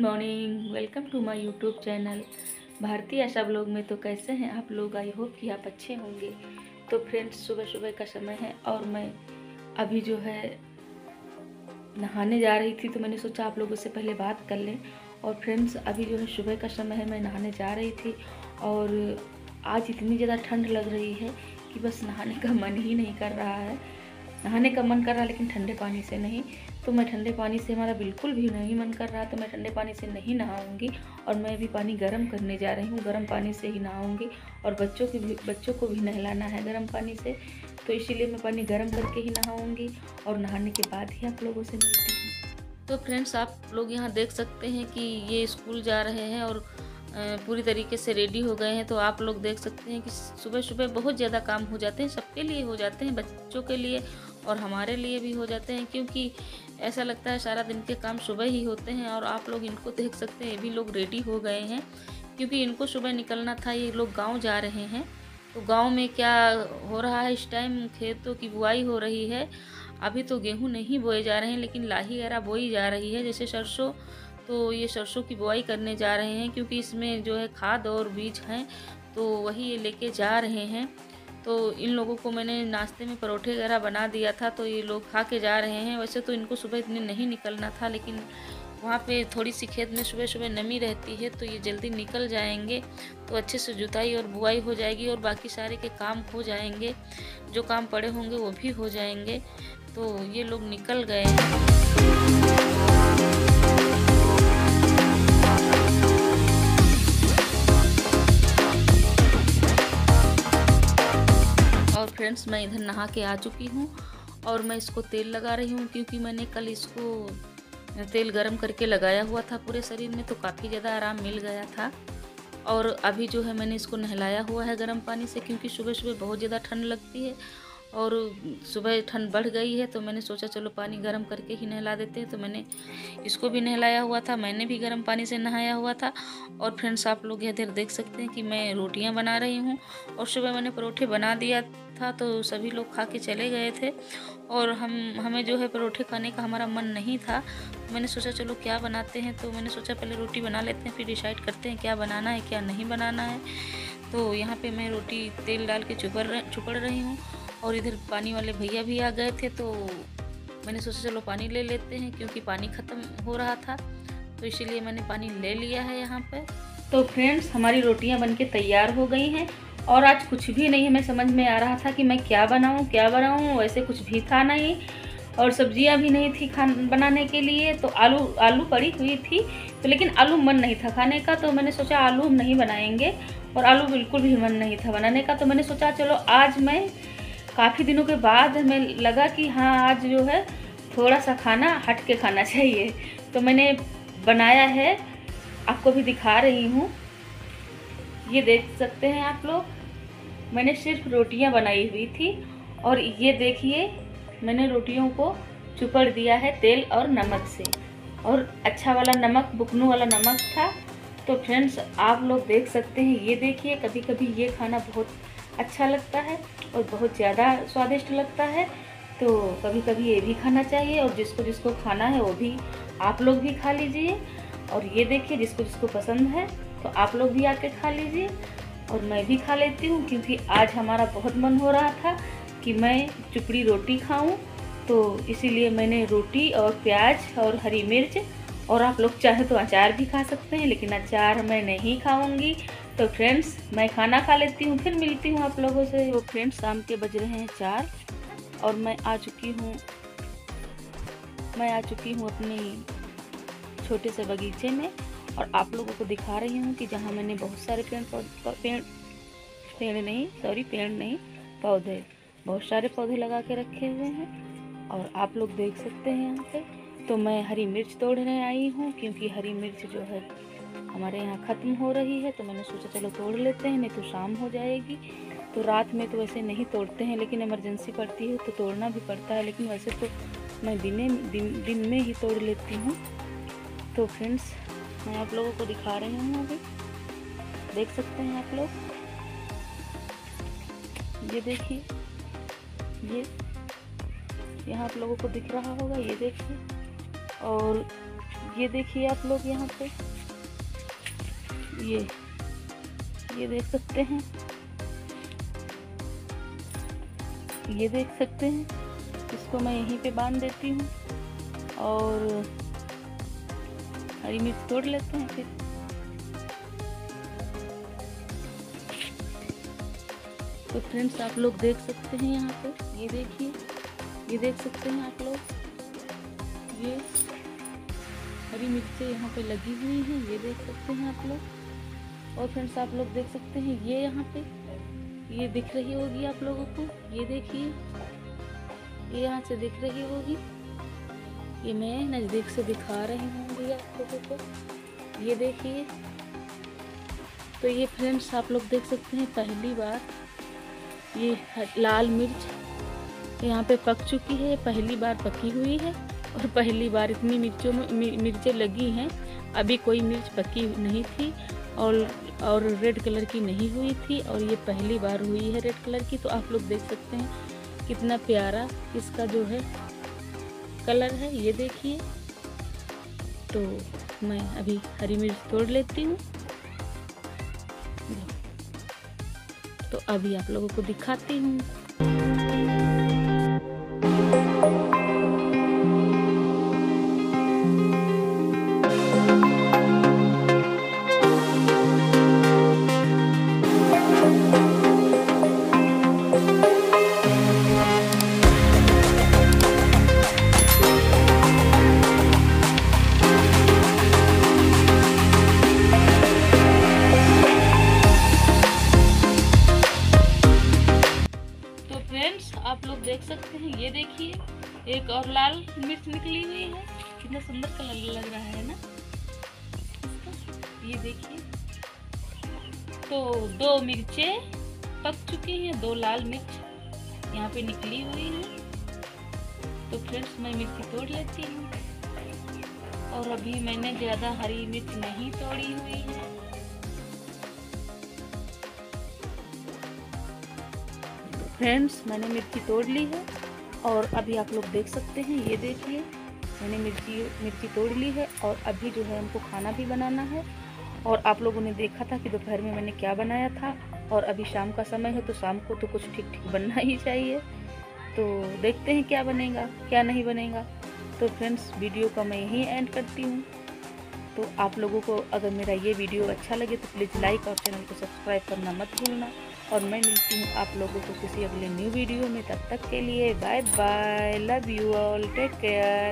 Morning, welcome to my YouTube channel. Bharatiya Asha blog में तो कैसे हैं आप लोग? आई होप कि आप अच्छे होंगे। तो फ्रेंड्स सुबह सुबह का समय है और मैं अभी जो है नहाने जा रही थी तो मैंने सोचा आप लोगों से पहले बात कर लें। और फ्रेंड्स, अभी जो है सुबह का समय है, मैं नहाने जा रही थी और आज इतनी ज़्यादा ठंड लग रही है कि बस नहाने का मन ही नहीं कर रहा है। नहाने का मन कर रहा लेकिन ठंडे पानी से नहीं। तो मैं ठंडे पानी से हमारा बिल्कुल भी नहीं मन कर रहा तो मैं ठंडे पानी से नहीं नहाऊँगी और मैं भी पानी गर्म करने जा रही हूँ। गर्म पानी से ही नहाऊँगी और बच्चों की भी, बच्चों को भी नहलाना है गर्म पानी से। तो इसीलिए मैं पानी गर्म करके ही नहाऊँगी और नहाने के बाद ही आप लोगों से मिलती हूँ। तो फ्रेंड्स, आप लोग यहाँ देख सकते हैं कि ये स्कूल जा रहे हैं और पूरी तरीके से रेडी हो गए हैं। तो आप लोग देख सकते हैं कि सुबह सुबह बहुत ज़्यादा काम हो जाते हैं, सबके लिए हो जाते हैं, बच्चों के लिए और हमारे लिए भी हो जाते हैं, क्योंकि ऐसा लगता है सारा दिन के काम सुबह ही होते हैं और आप लोग इनको देख सकते हैं, ये भी लोग रेडी हो गए हैं। क्योंकि इनको सुबह निकलना था, ये लोग गाँव जा रहे हैं। तो गाँव में क्या हो रहा है इस टाइम खेतों की बुआई हो रही है। अभी तो गेहूँ नहीं बोए जा रहे हैं, लेकिन लाही वगैरह बोई जा रही है, जैसे सरसों। तो ये सरसों की बुआई करने जा रहे हैं, क्योंकि इसमें जो है खाद और बीज हैं तो वही ये लेके जा रहे हैं। तो इन लोगों को मैंने नाश्ते में परोठे वगैरह बना दिया था तो ये लोग खा के जा रहे हैं। वैसे तो इनको सुबह इतने नहीं निकलना था, लेकिन वहाँ पे थोड़ी सी खेत में सुबह सुबह नमी रहती है तो ये जल्दी निकल जाएँगे। तो अच्छे से जुताई और बुआई हो जाएगी और बाकी सारे के काम हो जाएँगे। जो काम पड़े होंगे वो भी हो जाएँगे। तो ये लोग निकल गए हैं। फ्रेंड्स, मैं इधर नहा के आ चुकी हूँ और मैं इसको तेल लगा रही हूँ क्योंकि मैंने कल इसको तेल गर्म करके लगाया हुआ था पूरे शरीर में तो काफ़ी ज़्यादा आराम मिल गया था। और अभी जो है मैंने इसको नहलाया हुआ है गर्म पानी से क्योंकि सुबह सुबह बहुत ज़्यादा ठंड लगती है और सुबह ठंड बढ़ गई है तो मैंने सोचा चलो पानी गर्म करके ही नहला देते हैं। तो मैंने इसको भी नहलाया हुआ था, मैंने भी गर्म पानी से नहाया हुआ था। और फ्रेंड्स, आप लोग इधर देख सकते हैं कि मैं रोटियाँ बना रही हूँ। और सुबह मैंने परोठे बना दिया था तो सभी लोग खा के चले गए थे। और हम, हमें जो है परोठे खाने का हमारा मन नहीं था। मैंने सोचा चलो क्या बनाते हैं? तो मैंने सोचा पहले रोटी बना लेते हैं, फिर डिसाइड करते हैं क्या बनाना है, क्या नहीं बनाना है। तो यहाँ पे मैं रोटी तेल डाल के चुपड़ चुपड़ रही हूँ। और इधर पानी वाले भैया भी आ गए थे तो मैंने सोचा चलो पानी ले लेते हैं, क्योंकि पानी ख़त्म हो रहा था तो इसीलिए मैंने पानी ले लिया है यहाँ पर तो फ्रेंड्स हमारी रोटियाँ बन तैयार हो गई हैं, और आज कुछ भी नहीं हमें समझ में आ रहा था कि मैं क्या बनाऊँ क्या बनाऊँ, वैसे कुछ भी था नहीं, और सब्ज़ियाँ भी नहीं थी खान, बनाने के लिए तो आलू आलू पड़ी हुई थी तो लेकिन आलू मन नहीं था खाने का तो मैंने सोचा आलू हम नहीं बनाएँगे, और आलू बिल्कुल भी मन नहीं था बनाने का तो मैंने सोचा चलो आज मैं काफ़ी दिनों के बाद हमें लगा कि हाँ आज जो है थोड़ा सा खाना हट के खाना चाहिए। तो मैंने बनाया है, आपको भी दिखा रही हूँ। ये देख सकते हैं आप लोग, मैंने सिर्फ़ रोटियाँ बनाई हुई थी और ये देखिए, मैंने रोटियों को चुपड़ दिया है तेल और नमक से। और अच्छा वाला नमक, बुकनू वाला नमक था। तो फ्रेंड्स, आप लोग देख सकते हैं, ये देखिए कभी कभी ये खाना बहुत अच्छा लगता है और बहुत ज़्यादा स्वादिष्ट लगता है। तो कभी कभी ये भी खाना चाहिए और जिसको जिसको खाना है वो भी आप लोग भी खा लीजिए। और ये देखिए जिसको जिसको पसंद है तो आप लोग भी आके खा लीजिए। और मैं भी खा लेती हूँ क्योंकि आज हमारा बहुत मन हो रहा था कि मैं चुपड़ी रोटी खाऊं। तो इसीलिए मैंने रोटी और प्याज और हरी मिर्च और आप लोग चाहे तो अचार भी खा सकते हैं, लेकिन अचार मैं नहीं खाऊँगी। तो फ्रेंड्स मैं खाना खा लेती हूँ, फिर मिलती हूँ आप लोगों से। वो फ्रेंड्स शाम के बज रहे हैं चार, और मैं आ चुकी हूँ। मैं आ चुकी हूँ अपनी छोटे से बगीचे में, और आप लोगों को दिखा रही हूँ कि जहाँ मैंने बहुत सारे पेड़ पेड़ पेड़ नहीं सॉरी पेड़ नहीं, पौधे, बहुत सारे पौधे लगा के रखे हुए हैं, और आप लोग देख सकते हैं यहाँ पे। तो मैं हरी मिर्च तोड़ने आई हूँ, क्योंकि हरी मिर्च जो है हमारे यहाँ ख़त्म हो रही है तो मैंने सोचा चलो तोड़ लेते हैं, नहीं तो शाम हो जाएगी। तो रात में तो वैसे नहीं तोड़ते हैं, लेकिन इमरजेंसी पड़ती है तो तोड़ना भी पड़ता है, लेकिन वैसे तो मैं दिने, दिन दिन में ही तोड़ लेती हूँ। तो फ्रेंड्स मैं आप लोगों को दिखा रही हूँ अभी। देख सकते हैं आप लोग। ये देखिए, ये, यहाँ आप लोगों को दिख रहा होगा, ये देखिए। और ये देखिए आप लोग यहाँ पे। ये ये देख सकते हैं। ये देख सकते हैं। इसको मैं यहीं पे बाँध देती हूँ। और हरी मिर्च तोड़ लेते हैं फिर। तो फ्रेंड्स, आप लोग देख सकते हैं यहाँ पे। ये देखिए, ये देख सकते हैं आप लोग। ये हरी मिर्चें यहाँ पे लगी हुई हैं, ये देख सकते हैं आप लोग। और फ्रेंड्स आप लोग देख सकते हैं, ये यहाँ पे, ये दिख रही होगी आप लोगों को। ये देखिए, ये यहाँ से दिख रही होगी। ये मैं नज़दीक से दिखा रही हूँ आप लोगों को। ये देखिए। तो ये फ्रेंड्स आप लोग देख सकते हैं, पहली बार ये लाल मिर्च यहाँ पे पक चुकी है, पहली बार पकी हुई है। और पहली बार इतनी मिर्चों में मिर्चें लगी हैं। अभी कोई मिर्च पकी नहीं थी और और रेड कलर की नहीं हुई थी और ये पहली बार हुई है रेड कलर की। तो आप लोग देख सकते हैं कितना प्यारा इसका जो है कलर है, ये देखिए। तो मैं अभी हरी मिर्च तोड़ लेती हूँ। तो अभी आप लोगों को दिखाती हूँ। देखिए एक और लाल मिर्च निकली हुई है। कितना सुंदर कलर लग रहा है ना? ये देखिए। तो दो मिर्चें पक चुकी हैं, दो लाल मिर्च यहाँ पे निकली हुई है। तो फ्रेंड्स, मैं मिर्ची तोड़ लेती हूँ। और अभी मैंने ज़्यादा हरी मिर्च नहीं तोड़ी हुई है। फ्रेंड्स, मैंने मिर्ची तोड़ ली है। और अभी आप लोग देख सकते हैं, ये देखिए, मैंने मिर्ची मिर्ची तोड़ ली है और अभी जो है हमको खाना भी बनाना है। और आप लोगों ने देखा था कि दोपहर में मैंने क्या बनाया था और अभी शाम का समय है तो शाम को तो कुछ ठीक ठीक बनना ही चाहिए। तो देखते हैं क्या बनेगा, क्या नहीं बनेगा। तो फ्रेंड्स, वीडियो का मैं यहीं एंड करती हूँ। तो आप लोगों को अगर मेरा ये वीडियो अच्छा लगे तो प्लीज़ लाइक और चैनल को सब्सक्राइब करना मत भूलना। और मैं मिलती हूँ आप लोगों को किसी अगले न्यू वीडियो में। तब तक के लिए bye bye love you all take care